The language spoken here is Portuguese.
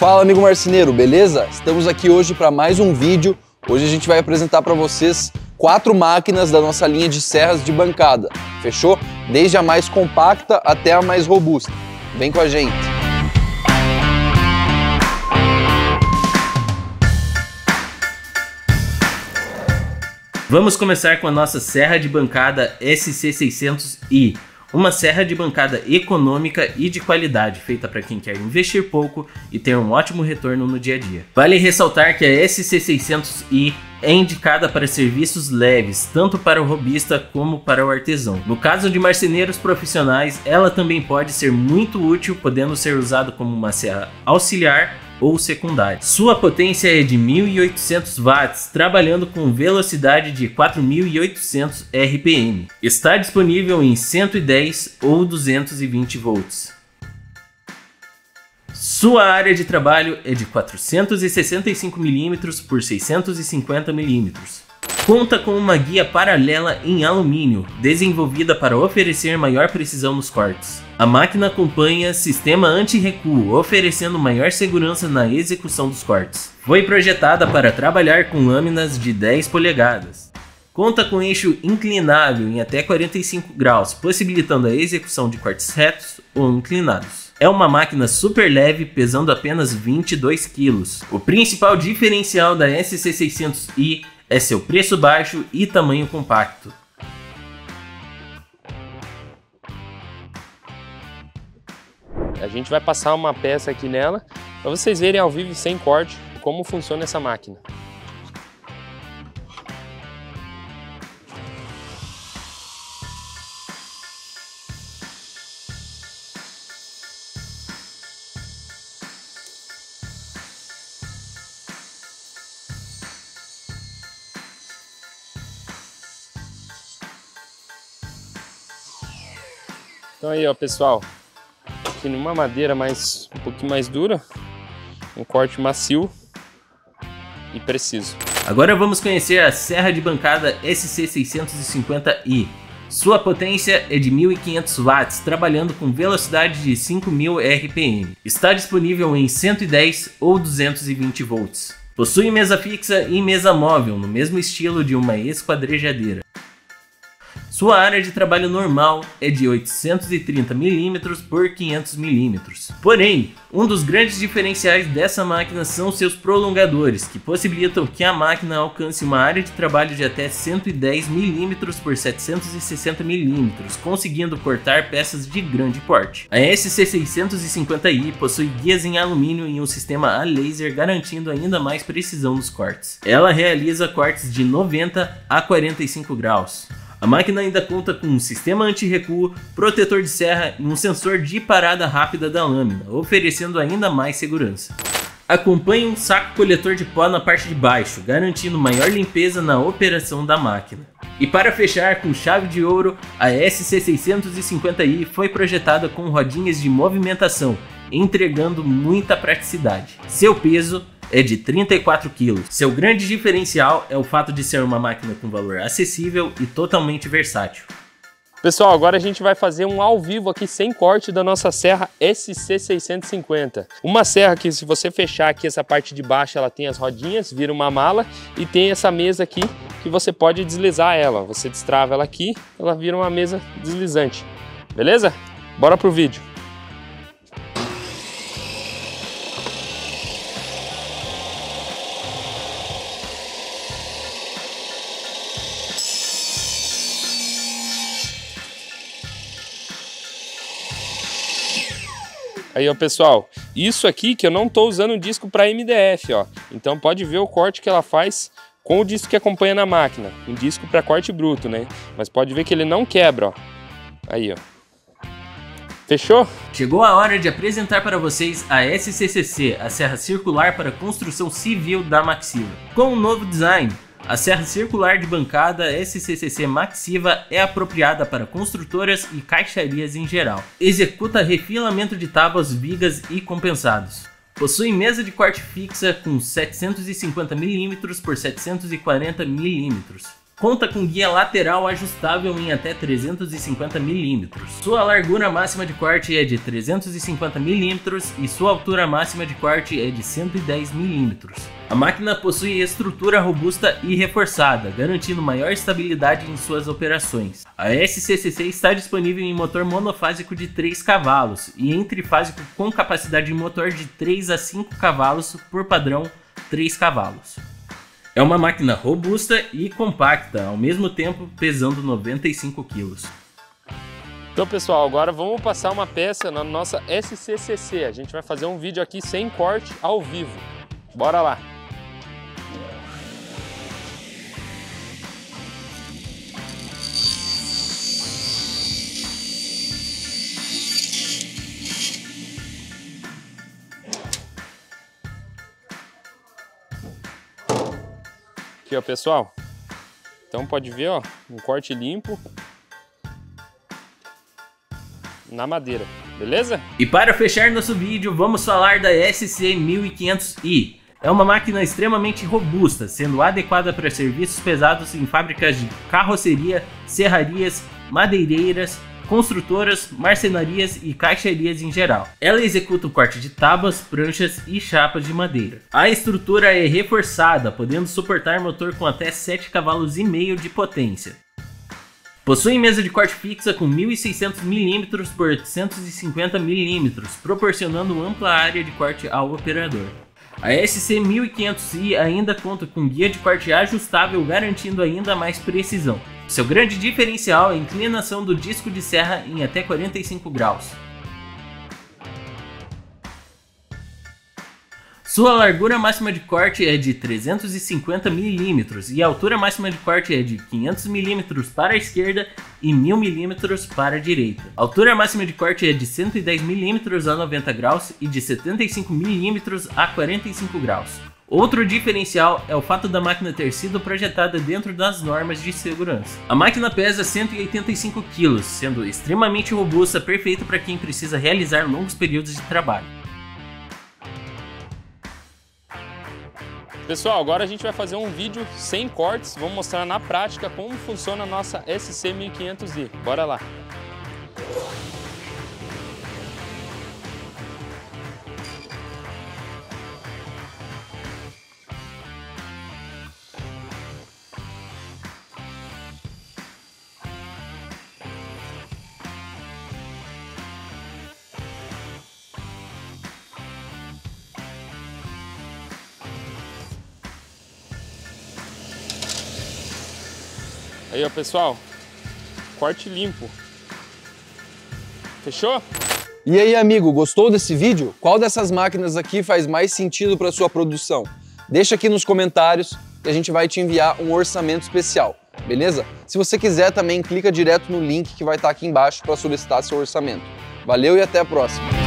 Fala amigo marceneiro, beleza? Estamos aqui hoje para mais um vídeo. Hoje a gente vai apresentar para vocês quatro máquinas da nossa linha de serras de bancada, fechou? Desde a mais compacta até a mais robusta. Vem com a gente! Vamos começar com a nossa serra de bancada SC600i, uma serra de bancada econômica e de qualidade, feita para quem quer investir pouco e ter um ótimo retorno no dia a dia. Vale ressaltar que a SC600i é indicada para serviços leves, tanto para o robista como para o artesão. No caso de marceneiros profissionais, ela também pode ser muito útil, podendo ser usada como uma serra auxiliar ou secundária. Sua potência é de 1800 watts, trabalhando com velocidade de 4800 RPM. Está disponível em 110 ou 220 volts. Sua área de trabalho é de 465 mm por 650 mm. Conta com uma guia paralela em alumínio, desenvolvida para oferecer maior precisão nos cortes. A máquina acompanha sistema anti-recuo, oferecendo maior segurança na execução dos cortes. Foi projetada para trabalhar com lâminas de 10 polegadas. Conta com eixo inclinável em até 45 graus, possibilitando a execução de cortes retos ou inclinados. É uma máquina super leve, pesando apenas 22 kg. O principal diferencial da SC600i é seu preço baixo e tamanho compacto. A gente vai passar uma peça aqui nela para vocês verem ao vivo sem corte como funciona essa máquina. Então aí ó pessoal, aqui numa madeira mais um pouquinho mais dura, um corte macio e preciso. Agora vamos conhecer a serra de bancada SC650i. Sua potência é de 1500 watts, trabalhando com velocidade de 5000 RPM. Está disponível em 110 ou 220 volts. Possui mesa fixa e mesa móvel, no mesmo estilo de uma esquadrejadeira. Sua área de trabalho normal é de 830 mm por 500 mm. Porém, um dos grandes diferenciais dessa máquina são seus prolongadores, que possibilitam que a máquina alcance uma área de trabalho de até 110 mm por 760 mm, conseguindo cortar peças de grande porte. A SC650i possui guias em alumínio e um sistema a laser garantindo ainda mais precisão nos cortes. Ela realiza cortes de 90 a 45 graus. A máquina ainda conta com um sistema anti-recuo, protetor de serra e um sensor de parada rápida da lâmina, oferecendo ainda mais segurança. Acompanhe um saco coletor de pó na parte de baixo, garantindo maior limpeza na operação da máquina. E para fechar com chave de ouro, a SC650i foi projetada com rodinhas de movimentação, entregando muita praticidade. Seu peso é de 34 kg. Seu grande diferencial é o fato de ser uma máquina com valor acessível e totalmente versátil. Pessoal, agora a gente vai fazer um ao vivo aqui sem corte da nossa serra SC650. Uma serra que se você fechar aqui essa parte de baixo, ela tem as rodinhas, vira uma mala e tem essa mesa aqui que você pode deslizar ela. Você destrava ela aqui, ela vira uma mesa deslizante. Beleza? Bora pro vídeo. Aí, ó, pessoal, isso aqui que eu não tô usando um disco para MDF, ó. Então pode ver o corte que ela faz com o disco que acompanha na máquina. Um disco para corte bruto, né? Mas pode ver que ele não quebra, ó. Aí, ó. Fechou? Chegou a hora de apresentar para vocês a SCCC, a Serra Circular para Construção Civil da Maxiva. Com um novo design, a serra circular de bancada SCCC Maxiva é apropriada para construtoras e caixarias em geral. Executa refilamento de tábuas, vigas e compensados. Possui mesa de corte fixa com 750 mm por 740 mm. Conta com guia lateral ajustável em até 350 mm. Sua largura máxima de corte é de 350 mm e sua altura máxima de corte é de 110 mm. A máquina possui estrutura robusta e reforçada, garantindo maior estabilidade em suas operações. A SCCC está disponível em motor monofásico de 3 cavalos e em trifásico com capacidade de motor de 3 a 5 cavalos por padrão 3 cavalos. É uma máquina robusta e compacta, ao mesmo tempo pesando 95 kg. Então pessoal, agora vamos passar uma peça na nossa SCCC. A gente vai fazer um vídeo aqui sem corte, ao vivo. Bora lá! Aqui, ó, pessoal. Então pode ver, ó, um corte limpo na madeira, beleza? E para fechar nosso vídeo, vamos falar da SC1500i. É uma máquina extremamente robusta, sendo adequada para serviços pesados em fábricas de carroceria, serrarias, madeireiras, construtoras, marcenarias e caixarias em geral. Ela executa o corte de tábuas, pranchas e chapas de madeira. A estrutura é reforçada, podendo suportar motor com até 7 cavalos e meio de potência. Possui mesa de corte fixa com 1600 mm por 850 mm, proporcionando ampla área de corte ao operador. A SC1500i ainda conta com guia de corte ajustável garantindo ainda mais precisão. Seu grande diferencial é a inclinação do disco de serra em até 45 graus. Sua largura máxima de corte é de 350 mm e a altura máxima de corte é de 500 mm para a esquerda e 1000 mm para a direita. A altura máxima de corte é de 110 mm a 90 graus e de 75 mm a 45 graus. Outro diferencial é o fato da máquina ter sido projetada dentro das normas de segurança. A máquina pesa 185 kg, sendo extremamente robusta, perfeita para quem precisa realizar longos períodos de trabalho. Pessoal, agora a gente vai fazer um vídeo sem cortes, vamos mostrar na prática como funciona a nossa SC1500i. Bora lá! Aí, ó, pessoal. Corte limpo. Fechou? E aí, amigo, gostou desse vídeo? Qual dessas máquinas aqui faz mais sentido para sua produção? Deixa aqui nos comentários que a gente vai te enviar um orçamento especial, beleza? Se você quiser também clica direto no link que vai estar aqui embaixo para solicitar seu orçamento. Valeu e até a próxima!